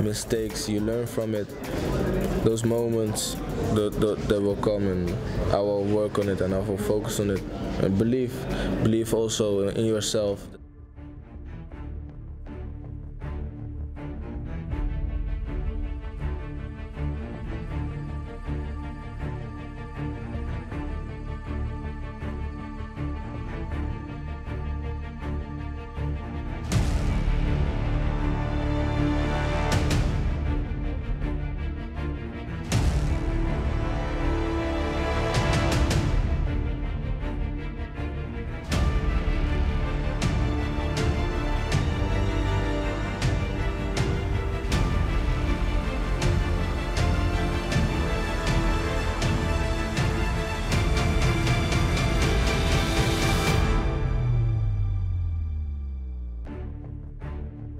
mistakes, you learn from it. Those moments that, that, that will come, and I will work on it, and I will focus on it. And believe, believe also in yourself.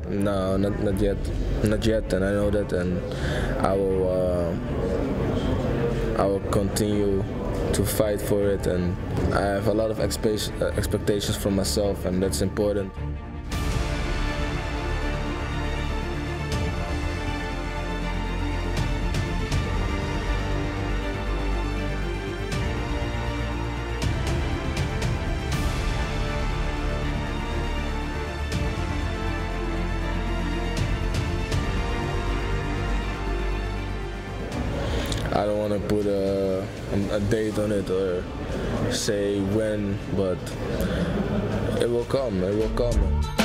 No, not, not yet, not yet, and I know that, and I will, uh, I will continue to fight for it, and I have a lot of expectations from myself, and that's important. I don't want to put a, a date on it or say when, but it will come. It will come.